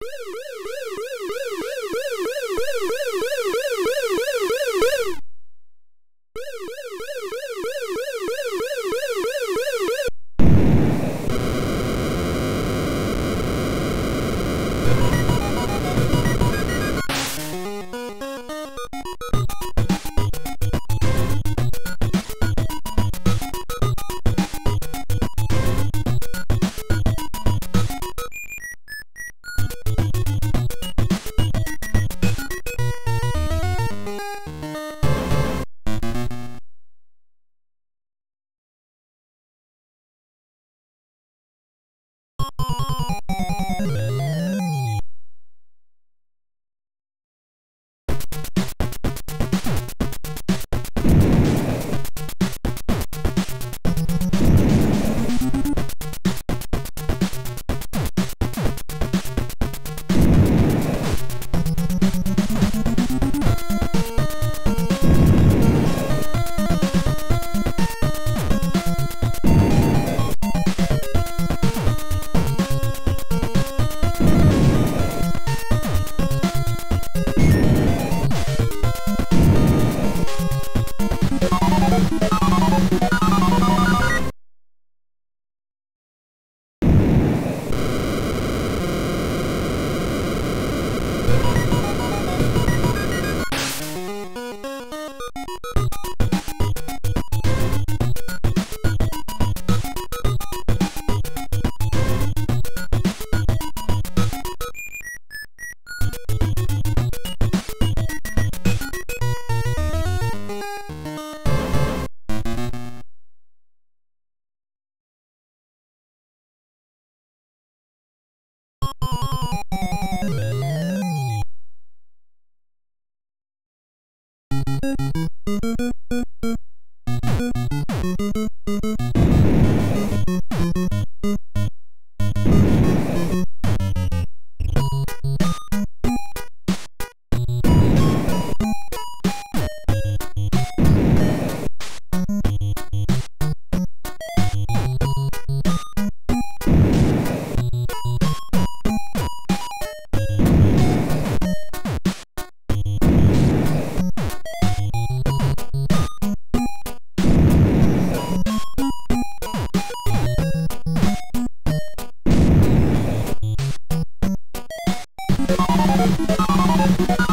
Thank なるほど。